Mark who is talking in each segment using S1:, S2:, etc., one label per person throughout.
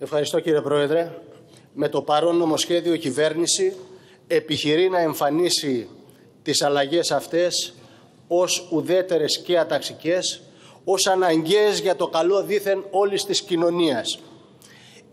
S1: Ευχαριστώ κύριε Πρόεδρε. Με το παρόν νομοσχέδιο η κυβέρνηση επιχειρεί να εμφανίσει τις αλλαγές αυτές ως ουδέτερες και αταξικές, ως αναγκαίες για το καλό δήθεν όλης της κοινωνίας.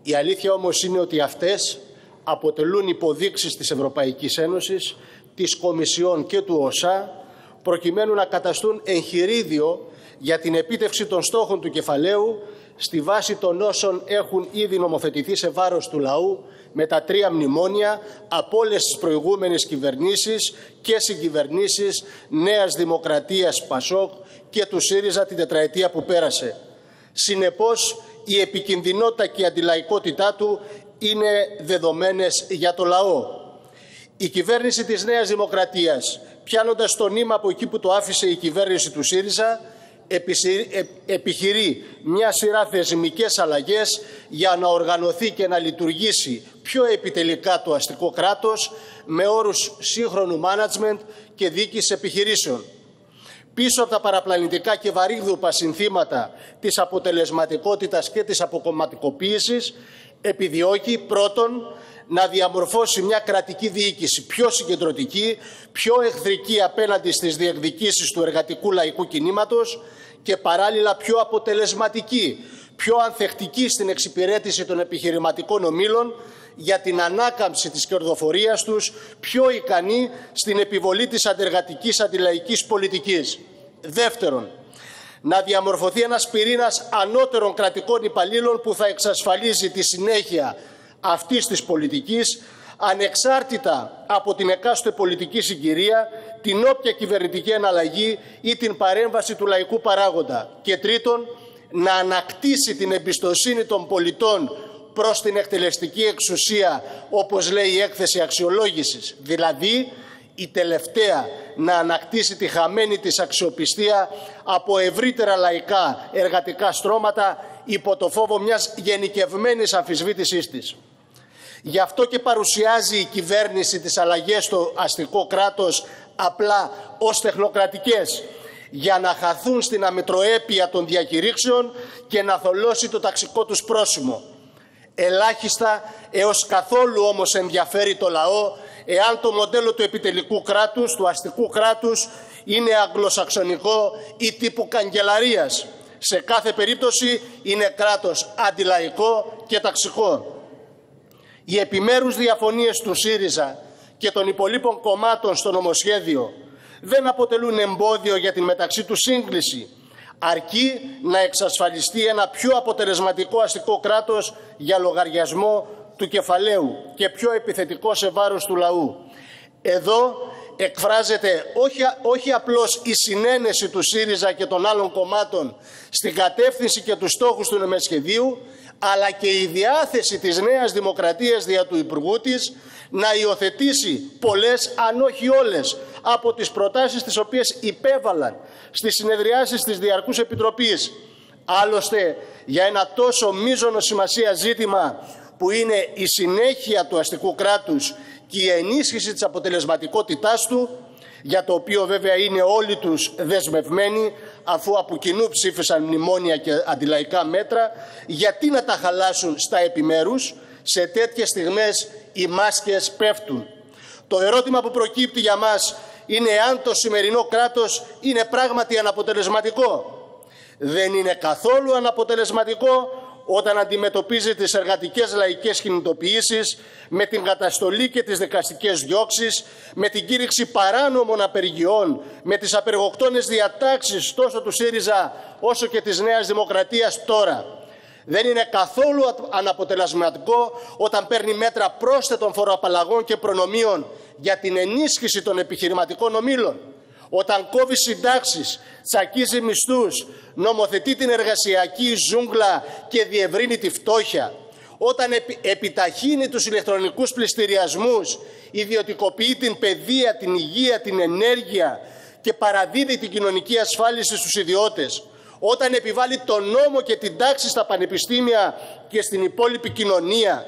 S1: Η αλήθεια όμως είναι ότι αυτές αποτελούν υποδείξεις της Ευρωπαϊκής Ένωσης, της Κομισιόν και του ΟΣΑ, προκειμένου να καταστούν εγχειρίδιο για την επίτευξη των στόχων του κεφαλαίου στη βάση των όσων έχουν ήδη νομοθετηθεί σε βάρος του λαού με τα τρία μνημόνια από όλες τις προηγούμενες κυβερνήσεις και συγκυβερνήσεις Νέας Δημοκρατίας Πασόκ και του ΣΥΡΙΖΑ την τετραετία που πέρασε. Συνεπώς, η επικινδυνότητα και η αντιλαϊκότητά του είναι δεδομένες για το λαό. Η κυβέρνηση της Νέας Δημοκρατίας, πιάνοντας το νήμα από εκεί που το άφησε η κυβέρνηση του ΣΥΡΙΖΑ, επιχειρεί μια σειρά θεσμικές αλλαγές για να οργανωθεί και να λειτουργήσει πιο επιτελικά το αστικό κράτος με όρους σύγχρονου management και δίκης επιχειρήσεων. Πίσω από τα παραπλανητικά και βαρύγδουπα συνθήματα της αποτελεσματικότητας και της αποκομματικοποίησης επιδιώκει πρώτον να διαμορφώσει μια κρατική διοίκηση πιο συγκεντρωτική, πιο εχθρική απέναντι στις διεκδικήσεις του εργατικού λαϊκού κινήματος και παράλληλα πιο αποτελεσματική, πιο ανθεκτική στην εξυπηρέτηση των επιχειρηματικών ομήλων για την ανάκαμψη της κερδοφορίας τους, πιο ικανή στην επιβολή της αντεργατικής αντιλαϊκής πολιτικής. Δεύτερον, να διαμορφωθεί ένας πυρήνας ανώτερων κρατικών υπαλλήλων που θα εξασφαλίζει τη συνέχεια αυτής της πολιτικής ανεξάρτητα από την εκάστοτε πολιτική συγκυρία, την όποια κυβερνητική εναλλαγή ή την παρέμβαση του λαϊκού παράγοντα. Και τρίτον, να ανακτήσει την εμπιστοσύνη των πολιτών προς την εκτελεστική εξουσία, όπως λέει η έκθεση αξιολόγησης. Δηλαδή, η τελευταία να ανακτήσει τη χαμένη της αξιοπιστία από ευρύτερα λαϊκά εργατικά στρώματα υπό το φόβο μιας γενικευμένης αμφισβήτησής της. Γι' αυτό και παρουσιάζει η κυβέρνηση τις αλλαγές στο αστικό κράτος απλά ως τεχνοκρατικές για να χαθούν στην αμετροέπεια των διακηρύξεων και να θολώσει το ταξικό τους πρόσημο. Ελάχιστα έως καθόλου όμως ενδιαφέρει το λαό εάν το μοντέλο του επιτελικού κράτους, του αστικού κράτους, είναι αγγλοσαξονικό ή τύπου καγκελαρίας. Σε κάθε περίπτωση είναι κράτος αντιλαϊκό και ταξικό. Οι επιμέρους διαφωνίες του ΣΥΡΙΖΑ και των υπολείπων κομμάτων στο νομοσχέδιο δεν αποτελούν εμπόδιο για την μεταξύ του σύγκληση, αρκεί να εξασφαλιστεί ένα πιο αποτελεσματικό αστικό κράτος για λογαριασμό του κεφαλαίου και πιο επιθετικό σε βάρος του λαού. Εδώ εκφράζεται όχι, όχι απλώς η συνένεση του ΣΥΡΙΖΑ και των άλλων κομμάτων στην κατεύθυνση και τους στόχους του νομοσχεδίου, αλλά και η διάθεση της Νέας Δημοκρατίας δια του Υπουργού της να υιοθετήσει πολλές, αν όχι όλες, από τις προτάσεις τις οποίες υπέβαλαν στις συνεδριάσεις της Διαρκούς Επιτροπής. Άλλωστε, για ένα τόσο μείζονο σημασία ζήτημα που είναι η συνέχεια του αστικού κράτους και η ενίσχυση της αποτελεσματικότητάς του, για το οποίο βέβαια είναι όλοι τους δεσμευμένοι αφού από κοινού ψήφισαν μνημόνια και αντιλαϊκά μέτρα, γιατί να τα χαλάσουν στα επιμέρους, σε τέτοιες στιγμές οι μάσκες πέφτουν. Το ερώτημα που προκύπτει για μας είναι αν το σημερινό κράτος είναι πράγματι αναποτελεσματικό. Δεν είναι καθόλου αναποτελεσματικό όταν αντιμετωπίζει τις εργατικές λαϊκές κινητοποιήσεις με την καταστολή και τις δικαστικές διώξεις, με την κήρυξη παράνομων απεργιών, με τις απεργοκτόνες διατάξεις τόσο του ΣΥΡΙΖΑ όσο και της Νέας Δημοκρατίας τώρα. Δεν είναι καθόλου αναποτελεσματικό όταν παίρνει μέτρα πρόσθετων φοροαπαλλαγών και προνομίων για την ενίσχυση των επιχειρηματικών ομήλων όταν κόβει συντάξεις, τσακίζει μισθούς, νομοθετεί την εργασιακή ζούγκλα και διευρύνει τη φτώχεια, όταν επιταχύνει τους ηλεκτρονικούς πληστηριασμούς, ιδιωτικοποιεί την παιδεία, την υγεία, την ενέργεια και παραδίδει την κοινωνική ασφάλιση στους ιδιώτες, όταν επιβάλλει τον νόμο και την τάξη στα πανεπιστήμια και στην υπόλοιπη κοινωνία,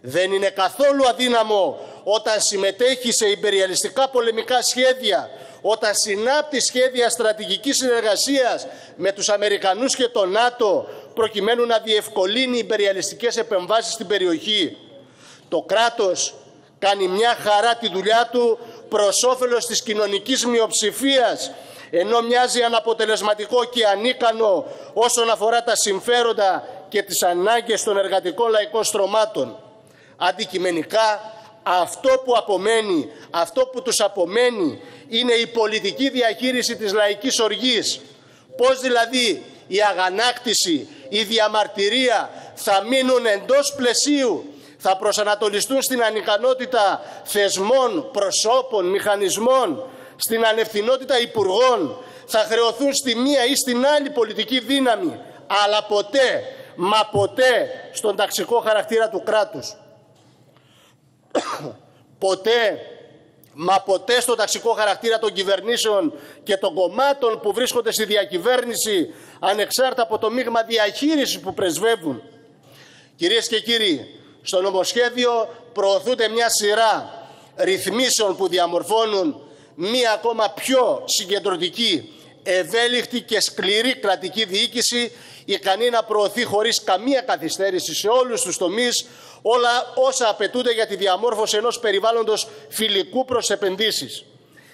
S1: δεν είναι καθόλου αδύναμο όταν συμμετέχει σε υπεριαλιστικά πολεμικά σχέδια όταν συνάπτει σχέδια στρατηγικής συνεργασίας με τους Αμερικανούς και το ΝΑΤΟ προκειμένου να διευκολύνει υπεριαλιστικές επεμβάσεις στην περιοχή. Το κράτος κάνει μια χαρά τη δουλειά του προς όφελος της κοινωνικής μειοψηφίας ενώ μοιάζει αναποτελεσματικό και ανίκανο όσον αφορά τα συμφέροντα και τις ανάγκες των εργατικών λαϊκών στρωμάτων. Αντικειμενικά αυτό που απομένει, αυτό που τους απομένει είναι η πολιτική διαχείριση της λαϊκής οργής. Πώς δηλαδή η αγανάκτηση, η διαμαρτυρία θα μείνουν εντός πλαισίου, θα προσανατολιστούν στην ανικανότητα θεσμών, προσώπων, μηχανισμών, στην ανευθυνότητα υπουργών, θα χρεωθούν στη μία ή στην άλλη πολιτική δύναμη, αλλά ποτέ, μα ποτέ στον ταξικό χαρακτήρα του κράτους. Ποτέ, μα ποτέ στον ταξικό χαρακτήρα των κυβερνήσεων και των κομμάτων που βρίσκονται στη διακυβέρνηση ανεξάρτητα από το μείγμα διαχείρισης που πρεσβεύουν. Κυρίες και κύριοι, στο νομοσχέδιο προωθούνται μια σειρά ρυθμίσεων που διαμορφώνουν μία ακόμα πιο συγκεντρωτική, ευέλικτη και σκληρή κρατική διοίκηση ικανή να προωθεί χωρίς καμία καθυστέρηση σε όλους τους τομείς όλα όσα απαιτούνται για τη διαμόρφωση ενός περιβάλλοντος φιλικού προς επενδύσεις.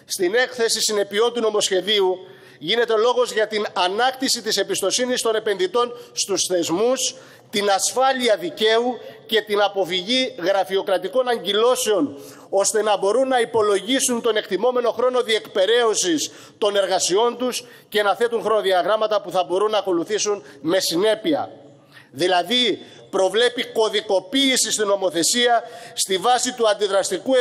S1: Στην έκθεση συνεπειών του νομοσχεδίου γίνεται λόγος για την ανάκτηση της εμπιστοσύνης των επενδυτών στους θεσμούς, την ασφάλεια δικαίου και την αποφυγή γραφειοκρατικών αγκυλώσεων ώστε να μπορούν να υπολογίσουν τον εκτιμόμενο χρόνο διεκπαιρέωσης των εργασιών τους και να θέτουν χρονοδιαγράμματα που θα μπορούν να ακολουθήσουν με συνέπεια. Δηλαδή, προβλέπει κωδικοποίηση στην νομοθεσία στη βάση του αντιδραστικού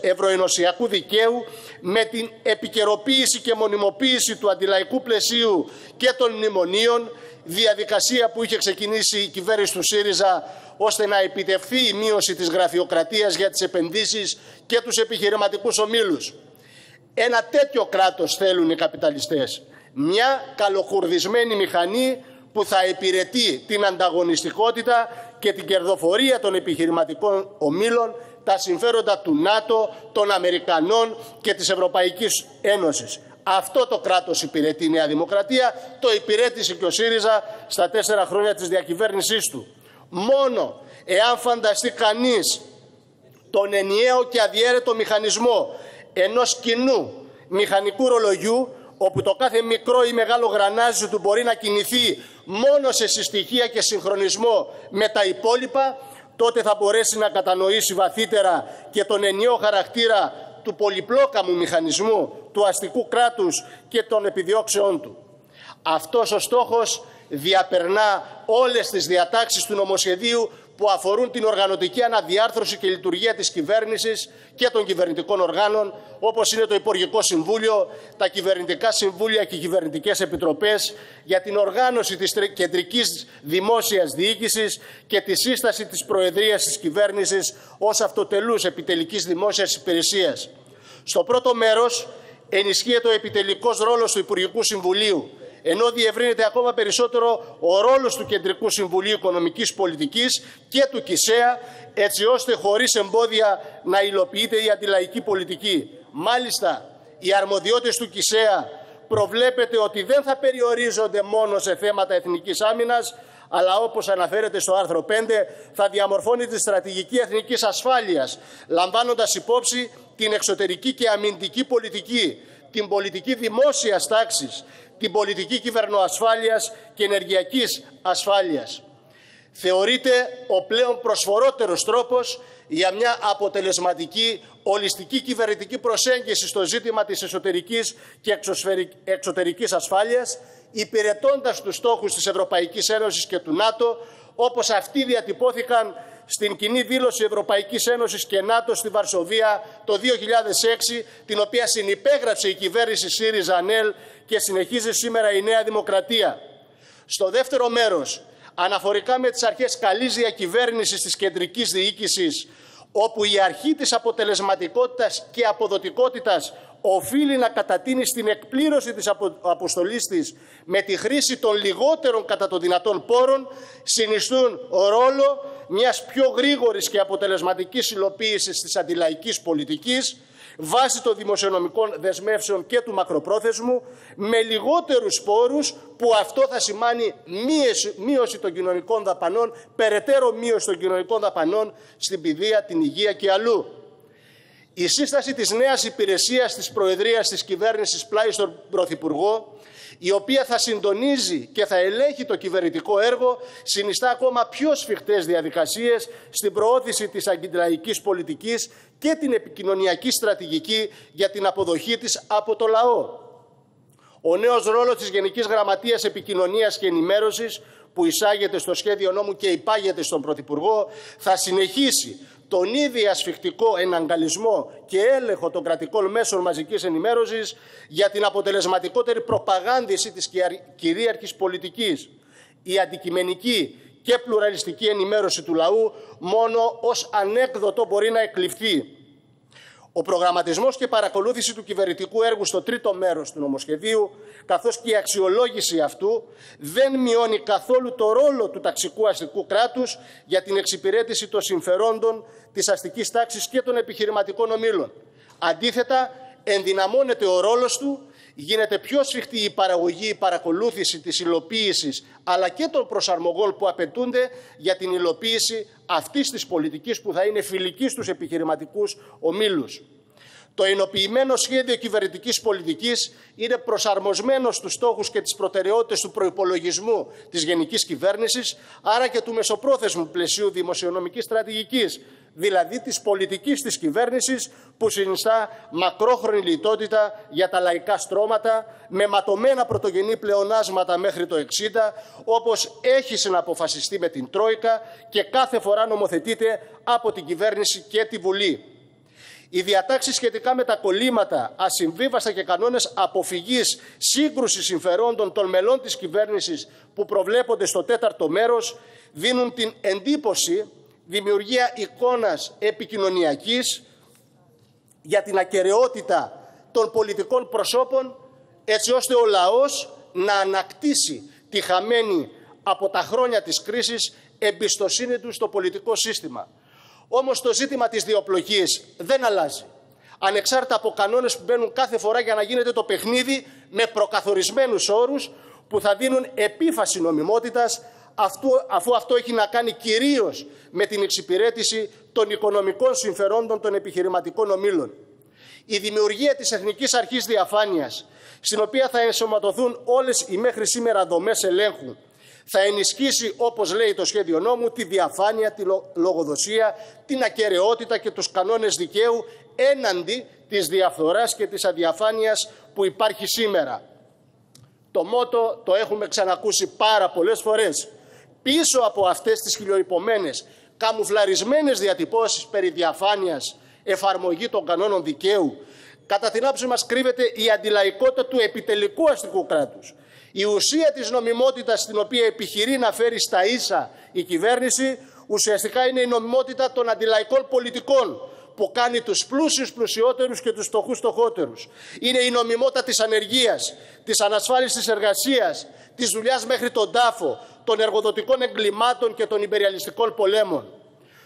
S1: ευρωενωσιακού δικαίου με την επικαιροποίηση και μονιμοποίηση του αντιλαϊκού πλαισίου και των μνημονίων, διαδικασία που είχε ξεκινήσει η κυβέρνηση του ΣΥΡΙΖΑ ώστε να επιτευχθεί η μείωση της γραφειοκρατίας για τις επενδύσεις και τους επιχειρηματικούς ομίλους. Ένα τέτοιο κράτος θέλουν οι καπιταλιστές. Μια καλοχουρδισμένη μηχανή που θα υπηρετεί την ανταγωνιστικότητα και την κερδοφορία των επιχειρηματικών ομίλων, τα συμφέροντα του ΝΑΤΟ, των Αμερικανών και της Ευρωπαϊκής Ένωσης. Αυτό το κράτος υπηρετεί η Νέα Δημοκρατία, το υπηρέτησε και ο ΣΥΡΙΖΑ στα τέσσερα χρόνια της διακυβέρνησής του. Μόνο εάν φανταστεί κανείς τον ενιαίο και αδιέρετο μηχανισμό ενός κοινού μηχανικού ρολογιού όπου το κάθε μικρό ή μεγάλο γρανάζι του μπορεί να κινηθεί μόνο σε συστοιχεία και συγχρονισμό με τα υπόλοιπα, τότε θα μπορέσει να κατανοήσει βαθύτερα και τον ενιαίο χαρακτήρα του πολυπλόκαμου μηχανισμού του αστικού κράτους και των επιδιώξεών του. Αυτός ο στόχος διαπερνά όλες τις διατάξεις του νομοσχεδίου που αφορούν την οργανωτική αναδιάρθρωση και λειτουργία της κυβέρνησης και των κυβερνητικών οργάνων, όπως είναι το Υπουργικό Συμβούλιο, τα κυβερνητικά συμβούλια και οι κυβερνητικές επιτροπές για την οργάνωση της κεντρικής δημόσιας διοίκησης και τη σύσταση της Προεδρίας της κυβέρνησης ως αυτοτελούς επιτελικής δημόσιας υπηρεσίας. Στο πρώτο μέρος ενισχύεται ο επιτελικός ρόλος του Υπουργικού Συμβουλίου, ενώ διευρύνεται ακόμα περισσότερο ο ρόλος του Κεντρικού Συμβουλίου Οικονομικής Πολιτικής και του ΚΙΣΕΑ, έτσι ώστε χωρίς εμπόδια να υλοποιείται η αντιλαϊκή πολιτική. Μάλιστα, οι αρμοδιότητες του ΚΙΣΕΑ προβλέπεται ότι δεν θα περιορίζονται μόνο σε θέματα εθνικής άμυνας, αλλά όπως αναφέρεται στο άρθρο 5 θα διαμορφώνει τη στρατηγική εθνικής ασφάλειας, λαμβάνοντας υπόψη την εξωτερική και αμυντική πολιτική, την πολιτική δημόσιας τάξης, την πολιτική κυβερνοασφάλειας και ενεργειακής ασφάλειας. Θεωρείται ο πλέον προσφορότερος τρόπος για μια αποτελεσματική ολιστική κυβερνητική προσέγγιση στο ζήτημα της εσωτερικής και εξωτερικής ασφάλειας, υπηρετώντας τους στόχους της Ευρωπαϊκής Ένωσης και του ΝΑΤΟ, όπως αυτοί διατυπώθηκαν στην κοινή δήλωση Ευρωπαϊκής Ένωσης και ΝΑΤΟ στη Βαρσοβία το 2006, την οποία συνυπέγραψε η κυβέρνηση ΣΥΡΙΖΑ ΝΕΛ και συνεχίζει σήμερα η Νέα Δημοκρατία. Στο δεύτερο μέρος, αναφορικά με τις αρχές καλής διακυβέρνησης της κεντρικής διοίκησης, όπου η αρχή της αποτελεσματικότητας και αποδοτικότητας οφείλει να κατατείνει στην εκπλήρωση της αποστολής της με τη χρήση των λιγότερων κατά το δυνατόν πόρων συνιστούν ρόλο μιας πιο γρήγορης και αποτελεσματικής υλοποίησης της αντιλαϊκής πολιτικής βάσει των δημοσιονομικών δεσμεύσεων και του μακροπρόθεσμου με λιγότερους πόρους που αυτό θα σημάνει μείωση των κοινωνικών δαπανών, περαιτέρω μείωση των κοινωνικών δαπανών στην παιδεία, την υγεία και αλλού. Η σύσταση της νέας υπηρεσίας της Προεδρίας της Κυβέρνησης πλάι στον Πρωθυπουργό, η οποία θα συντονίζει και θα ελέγχει το κυβερνητικό έργο, συνιστά ακόμα πιο σφιχτές διαδικασίες στην προώθηση της αγγελαϊκής πολιτικής και την επικοινωνιακή στρατηγική για την αποδοχή της από το λαό. Ο νέος ρόλος της Γενικής Γραμματείας Επικοινωνίας και Ενημέρωσης που εισάγεται στο σχέδιο νόμου και υπάγεται στον Πρωθυπουργό θα συνεχίσει τον ήδη ασφιχτικό εναγκαλισμό και έλεγχο των κρατικών μέσων μαζικής ενημέρωσης για την αποτελεσματικότερη προπαγάνδηση της κυρίαρχης πολιτικής. Η αντικειμενική και πλουραλιστική ενημέρωση του λαού μόνο ως ανέκδοτο μπορεί να εκλειφθεί. Ο προγραμματισμός και παρακολούθηση του κυβερνητικού έργου στο τρίτο μέρος του νομοσχεδίου, καθώς και η αξιολόγηση αυτού, δεν μειώνει καθόλου το ρόλο του ταξικού αστικού κράτους για την εξυπηρέτηση των συμφερόντων της αστικής τάξης και των επιχειρηματικών ομήλων. Αντίθετα, ενδυναμώνεται ο ρόλος του γίνεται πιο σφιχτή η παραγωγή, η παρακολούθηση της υλοποίησης αλλά και των προσαρμογών που απαιτούνται για την υλοποίηση αυτής της πολιτικής που θα είναι φιλική στους επιχειρηματικούς ομίλους. Το ενοποιημένο σχέδιο κυβερνητικής πολιτικής είναι προσαρμοσμένο στους στόχους και τις προτεραιότητες του προπολογισμού της γενικής κυβέρνησης, άρα και του μεσοπρόθεσμου πλαισίου δημοσιονομικής στρατηγικής, δηλαδή της πολιτικής της κυβέρνησης που συνιστά μακρόχρονη λιτότητα για τα λαϊκά στρώματα με ματωμένα πρωτογενή πλεονάσματα μέχρι το 60 όπως έχει συναποφασιστεί με την Τρόικα και κάθε φορά νομοθετείται από την κυβέρνηση και τη Βουλή. Οι διατάξεις σχετικά με τα κολλήματα, ασυμβίβαστα και κανόνες αποφυγής σύγκρουσης συμφερόντων των μελών της κυβέρνησης που προβλέπονται στο τέταρτο μέρος δίνουν την εντύπωση δημιουργία εικόνας επικοινωνιακής για την ακαιρεότητα των πολιτικών προσώπων έτσι ώστε ο λαός να ανακτήσει τη χαμένη από τα χρόνια της κρίσης εμπιστοσύνη του στο πολιτικό σύστημα. Όμως το ζήτημα της διοπλογής δεν αλλάζει. Ανεξάρτητα από κανόνες που μπαίνουν κάθε φορά για να γίνεται το παιχνίδι με προκαθορισμένους όρους που θα δίνουν επίφαση νομιμότητας αφού αυτό έχει να κάνει κυρίως με την εξυπηρέτηση των οικονομικών συμφερόντων των επιχειρηματικών ομίλων. Η δημιουργία της Εθνικής Αρχής Διαφάνειας, στην οποία θα ενσωματωθούν όλες οι μέχρι σήμερα δομές ελέγχου, θα ενισχύσει, όπως λέει το σχέδιο νόμου, τη διαφάνεια, τη λογοδοσία, την ακαιρεότητα και τους κανόνες δικαίου έναντι της διαφθοράς και της αδιαφάνειας που υπάρχει σήμερα. Το μότο το έχουμε ξανακούσει πάρα πολλές φορές πίσω από αυτές τις χιλιοϊπωμένες, καμουφλαρισμένες διατυπώσεις περί διαφάνειας, εφαρμογή των κανόνων δικαίου, κατά την άποψη μας κρύβεται η αντιλαϊκότητα του επιτελικού αστικού κράτους. Η ουσία της νομιμότητας στην οποία επιχειρεί να φέρει στα ίσα η κυβέρνηση ουσιαστικά είναι η νομιμότητα των αντιλαϊκών πολιτικών που κάνει τους πλούσιους πλουσιότερους και τους φτωχούς φτωχότερους. Είναι η νομιμότητα της ανεργίας, της ανασφάλισης εργασίας, της δουλειάς μέχρι τον τάφο, των εργοδοτικών εγκλημάτων και των υπεριαλιστικών πολέμων.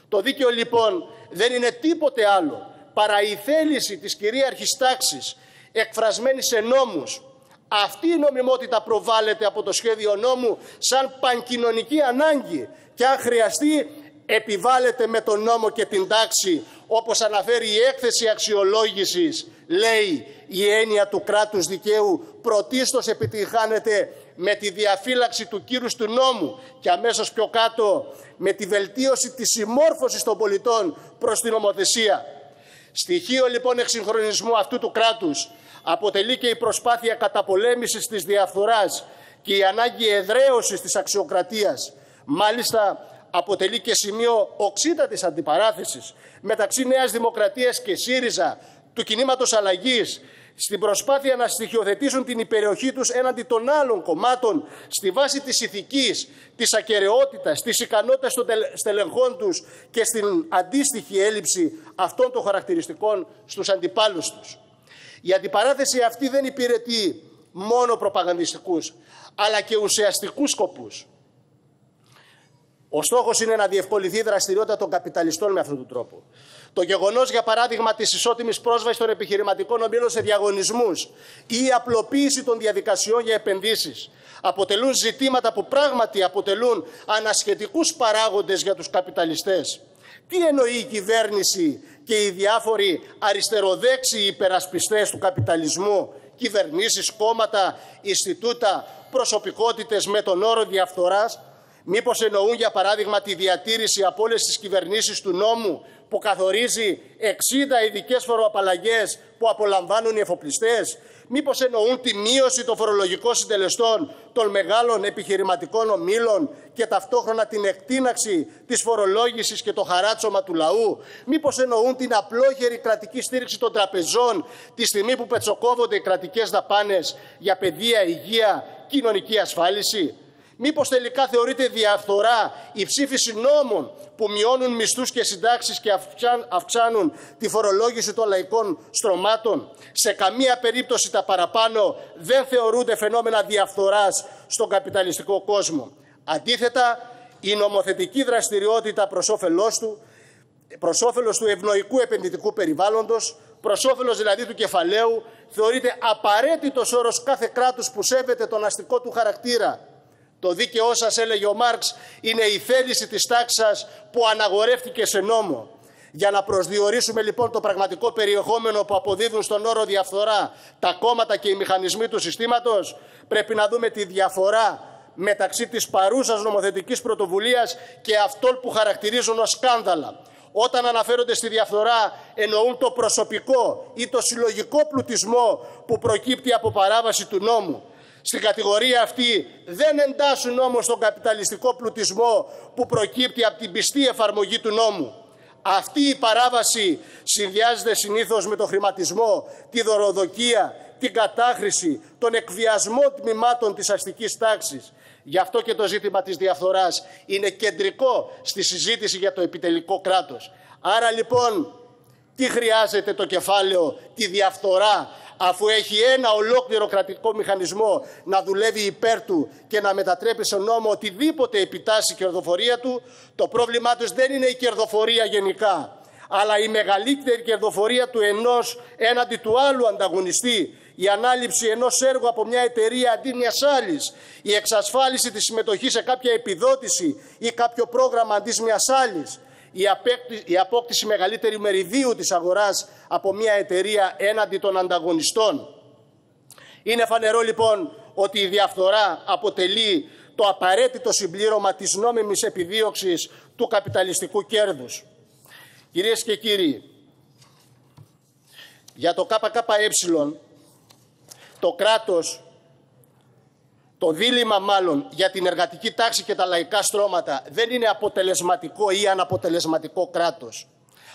S1: Το δίκαιο λοιπόν δεν είναι τίποτε άλλο παρά η θέληση της κυρίαρχης τάξης εκφρασμένη σε νόμους. Αυτή η νομιμότητα προβάλλεται από το σχέδιο νόμου σαν πανκοινωνική ανάγκη και αν χρειαστεί επιβάλλεται με τον νόμο και την τάξη όπως αναφέρει η έκθεση αξιολόγησης λέει η έννοια του κράτους δικαίου πρωτίστως επιτυχάνεται με τη διαφύλαξη του κύρους του νόμου και αμέσως πιο κάτω με τη βελτίωση της συμμόρφωσης των πολιτών προς την νομοθεσία. Στοιχείο λοιπόν εξυγχρονισμού αυτού του κράτους αποτελεί και η προσπάθεια καταπολέμησης της διαφθοράς και η ανάγκη εδραίωσης της αξιοκρατίας. Μάλιστα αποτελεί και σημείο οξύτατης αντιπαράθεσης μεταξύ Νέας Δημοκρατίας και ΣΥΡΙΖΑ του κινήματος αλλαγής στην προσπάθεια να στοιχειοθετήσουν την υπεροχή τους έναντι των άλλων κομμάτων στη βάση της ηθικής, της ακαιρεότητας, της ικανότητας των στελεχών τους και στην αντίστοιχη έλλειψη αυτών των χαρακτηριστικών στους αντιπάλους τους. Η αντιπαράθεση αυτή δεν υπηρετεί μόνο προπαγανδιστικούς, αλλά και ουσιαστικούς σκοπούς. Ο στόχος είναι να διευκολυθεί η δραστηριότητα των καπιταλιστών με αυτόν τον τρόπο. Το γεγονός, για παράδειγμα, της ισότιμης πρόσβασης των επιχειρηματικών ομίλων σε διαγωνισμούς ή η απλοποίηση των διαδικασιών για επενδύσεις αποτελούν ζητήματα που πράγματι αποτελούν ανασχετικούς παράγοντες για τους καπιταλιστές. Τι εννοεί η κυβέρνηση και οι διάφοροι αριστεροδέξιοι υπερασπιστές του καπιταλισμού, κυβερνήσεις, κόμματα, Ινστιτούτα, προσωπικότητες με τον όρο διαφθοράς, Μήπως εννοούν για παράδειγμα τη διατήρηση από όλες τις κυβερνήσεις του νόμου που καθορίζει 60 ειδικές φοροαπαλλαγές που απολαμβάνουν οι εφοπλιστές; Μήπως εννοούν τη μείωση των φορολογικών συντελεστών των μεγάλων επιχειρηματικών ομίλων και ταυτόχρονα την εκτείναξη της φορολόγησης και το χαράτσωμα του λαού; Μήπως εννοούν την απλόχερη κρατική στήριξη των τραπεζών τη στιγμή που πετσοκόβονται οι κρατικές δαπάνες για παιδεία, υγεία, κοινωνική ασφάλιση; Μήπως τελικά θεωρείται διαφθορά η ψήφιση νόμων που μειώνουν μισθούς και συντάξεις και αυξάνουν τη φορολόγηση των λαϊκών στρωμάτων; Σε καμία περίπτωση τα παραπάνω δεν θεωρούνται φαινόμενα διαφθοράς στον καπιταλιστικό κόσμο. Αντίθετα, η νομοθετική δραστηριότητα προς όφελός του, προς όφελος του ευνοϊκού επενδυτικού περιβάλλοντος, προς όφελος δηλαδή του κεφαλαίου, θεωρείται απαραίτητος όρος κάθε κράτους που σέβεται τον αστικό του χαρακτήρα το δίκαιό σας, έλεγε ο Μάρξ, είναι η θέληση της τάξης που αναγορεύτηκε σε νόμο. Για να προσδιορίσουμε λοιπόν το πραγματικό περιεχόμενο που αποδίδουν στον όρο διαφθορά τα κόμματα και οι μηχανισμοί του συστήματος, πρέπει να δούμε τη διαφορά μεταξύ της παρούσας νομοθετικής πρωτοβουλίας και αυτών που χαρακτηρίζουν ως σκάνδαλα. Όταν αναφέρονται στη διαφθορά εννοούν το προσωπικό ή το συλλογικό πλουτισμό που προκύπτει από παράβαση του νόμου. Στην κατηγορία αυτή δεν εντάσσουν όμως τον καπιταλιστικό πλουτισμό που προκύπτει από την πιστή εφαρμογή του νόμου. Αυτή η παράβαση συνδυάζεται συνήθως με τον χρηματισμό, τη δωροδοκία, την κατάχρηση, τον εκβιασμό τμήματων της αστικής τάξης. Γι' αυτό και το ζήτημα της διαφθοράς είναι κεντρικό στη συζήτηση για το επιτελικό κράτος. Άρα λοιπόν τι χρειάζεται το κεφάλαιο, τη διαφθορά, αφού έχει ένα ολόκληρο κρατικό μηχανισμό να δουλεύει υπέρ του και να μετατρέπει σε νόμο οτιδήποτε επιτάσσει η κερδοφορία του, το πρόβλημά τους δεν είναι η κερδοφορία γενικά, αλλά η μεγαλύτερη κερδοφορία του ενός έναντι του άλλου ανταγωνιστή, η ανάληψη ενός έργου από μια εταιρεία αντί μιας άλλης, η εξασφάλιση της συμμετοχής σε κάποια επιδότηση ή κάποιο πρόγραμμα αντί μιας άλλης, η απόκτηση μεγαλύτερη μεριδίου της αγοράς από μια εταιρεία έναντι των ανταγωνιστών. Είναι φανερό λοιπόν ότι η διαφθορά αποτελεί το απαραίτητο συμπλήρωμα της νόμιμης επιδίωξης του καπιταλιστικού κέρδους. Κυρίες και κύριοι, για το ΚΚΕ το κράτος το δίλημα μάλλον για την εργατική τάξη και τα λαϊκά στρώματα δεν είναι αποτελεσματικό ή αναποτελεσματικό κράτος.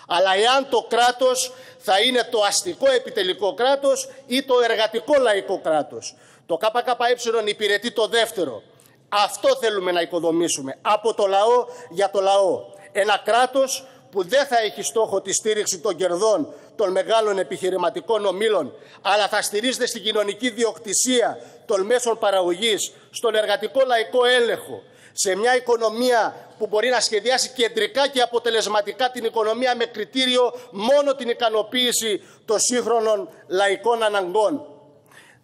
S1: Αλλά εάν το κράτος θα είναι το αστικό επιτελικό κράτος ή το εργατικό λαϊκό κράτος. Το ΚΚΕ υπηρετεί το δεύτερο. Αυτό θέλουμε να οικοδομήσουμε. Από το λαό για το λαό. Ένα κράτος που δεν θα έχει στόχο τη στήριξη των κερδών των μεγάλων επιχειρηματικών ομίλων, αλλά θα στηρίζεται στην κοινωνική διοκτησία των μέσων παραγωγής, στον εργατικό λαϊκό έλεγχο, σε μια οικονομία που μπορεί να σχεδιάσει κεντρικά και αποτελεσματικά την οικονομία με κριτήριο μόνο την ικανοποίηση των σύγχρονων λαϊκών αναγκών.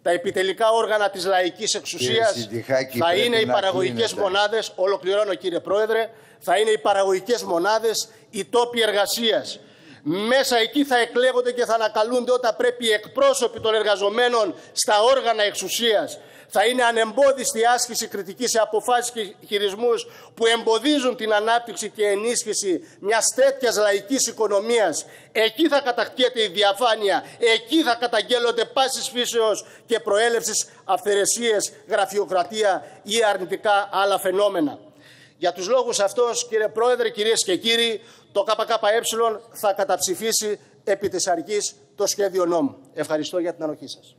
S1: Τα επιτελικά όργανα της λαϊκής εξουσίας θα είναι οι παραγωγικές μονάδες, ολοκληρώνω κύριε Πρόεδρε, θα είναι οι παραγωγικές μονάδες, οι τόποι εργασίας. Μέσα εκεί θα εκλέγονται και θα ανακαλούνται όταν πρέπει οι εκπρόσωποι των εργαζομένων στα όργανα εξουσίας. Θα είναι ανεμπόδιστη άσκηση κριτικής σε αποφάσεις και χειρισμούς που εμποδίζουν την ανάπτυξη και ενίσχυση μιας τέτοιας λαϊκής οικονομίας. Εκεί θα κατακτιέται η διαφάνεια, εκεί θα καταγγέλλονται πάσης φύσεως και προέλευσης αυθαιρεσίες, γραφειοκρατία ή αρνητικά άλλα φαινόμενα. Για τους λόγους αυτούς, κύριε Πρόεδρε, κυρίες και κύριοι, το ΚΚΕ θα καταψηφίσει επί της αρχής το σχέδιο νόμου. Ευχαριστώ για την ανοχή σας.